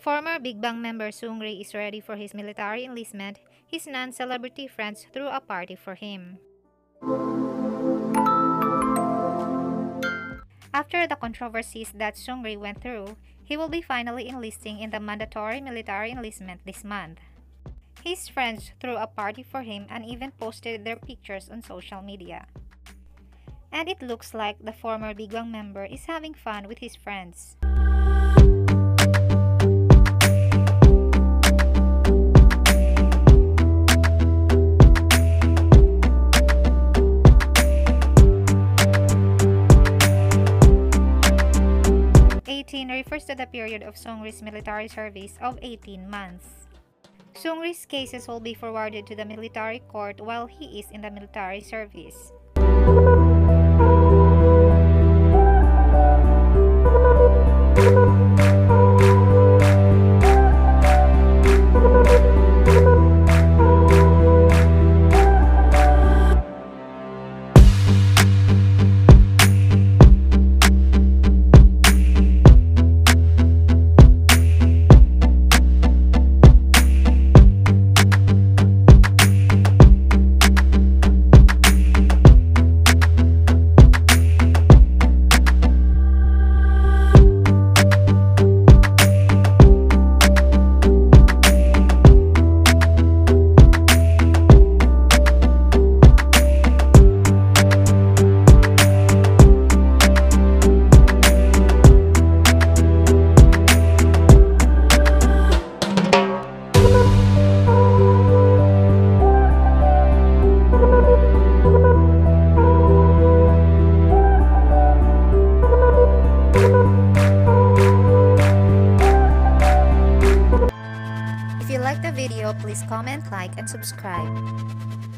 Former Big Bang member Seungri is ready for his military enlistment. His non-celebrity friends threw a party for him. After the controversies that Seungri went through, he will be finally enlisting in the mandatory military enlistment this month. His friends threw a party for him and even posted their pictures on social media. And it looks like the former Big Bang member is having fun with his friends. 18 refers to the period of Seungri's military service of 18 months. Seungri's cases will be forwarded to the military court while he is in the military service. Like the video, please comment, like, and subscribe.